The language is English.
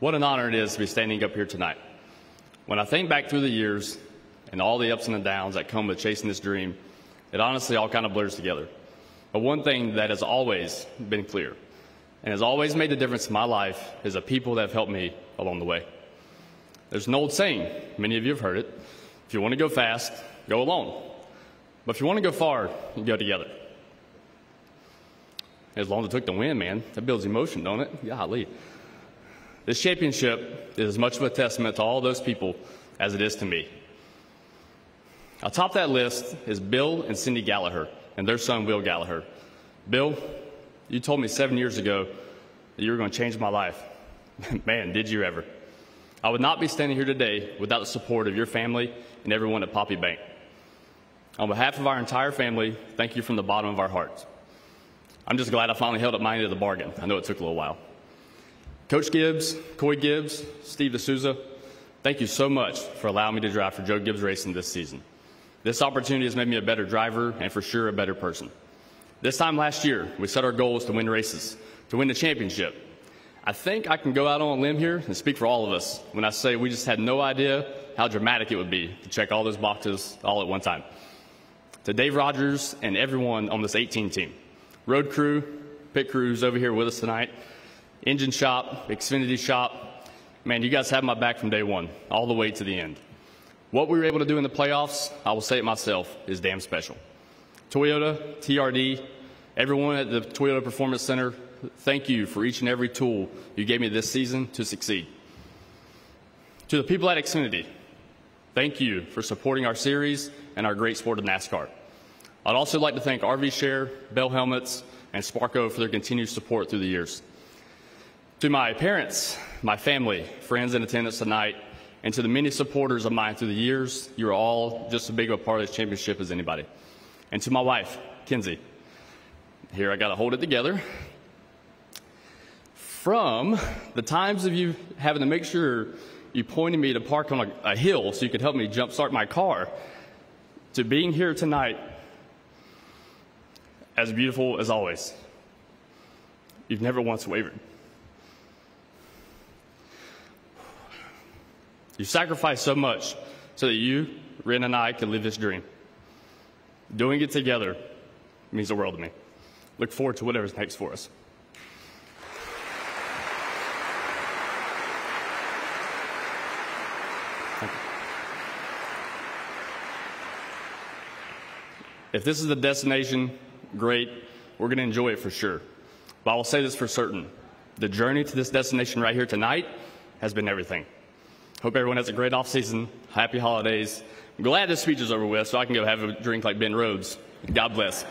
What an honor it is to be standing up here tonight. When I think back through the years and all the ups and the downs that come with chasing this dream, it honestly all kind of blurs together. But one thing that has always been clear and has always made the difference in my life is the people that have helped me along the way. There's an old saying, many of you have heard it if you want to go fast, go alone. But if you want to go far, you go together. As long as it took to win, man, that builds emotion, don't it? Golly. This championship is as much of a testament to all those people as it is to me. Atop that list is Bill and Cindy Gallagher and their son, Will Gallagher. Bill, you told me seven years ago that you were going to change my life. Man, did you ever. I would not be standing here today without the support of your family and everyone at Poppy Bank. On behalf of our entire family, thank you from the bottom of our hearts. I'm just glad I finally held up my end of the bargain. I know it took a little while. Coach Gibbs, Coy Gibbs, Steve D'Souza, thank you so much for allowing me to drive for Joe Gibbs Racing this season. This opportunity has made me a better driver and for sure a better person. This time last year, we set our goals to win races, to win the championship. I think I can go out on a limb here and speak for all of us when I say we just had no idea how dramatic it would be to check all those boxes all at one time. To Dave Rogers and everyone on this 18 team, road crew, pit crews over here with us tonight, engine shop, Xfinity shop. Man, you guys have my back from day one, all the way to the end. What we were able to do in the playoffs, I will say it myself, is damn special. Toyota, TRD, everyone at the Toyota Performance Center, thank you for each and every tool you gave me this season to succeed. To the people at Xfinity, thank you for supporting our series and our great sport of NASCAR. I'd also like to thank RV Share, Bell Helmets, and Sparco for their continued support through the years. To my parents, my family, friends in attendance tonight, and to the many supporters of mine through the years, you're all just as big of a part of this championship as anybody. And to my wife, Kenzie, here I got to hold it together. From the times of you having to make sure you pointed me to park on a, a hill so you could help me jumpstart my car, to being here tonight, as beautiful as always. You've never once wavered. You sacrificed so much so that you, Rhen, and I can live this dream. Doing it together means the world to me. Look forward to whatever's next for us. If this is the destination, great. We're going to enjoy it for sure. But I will say this for certain. The journey to this destination right here tonight has been everything. Hope everyone has a great off season. Happy holidays. I'm glad this speech is over with so I can go have a drink like Ben Rhodes. God bless.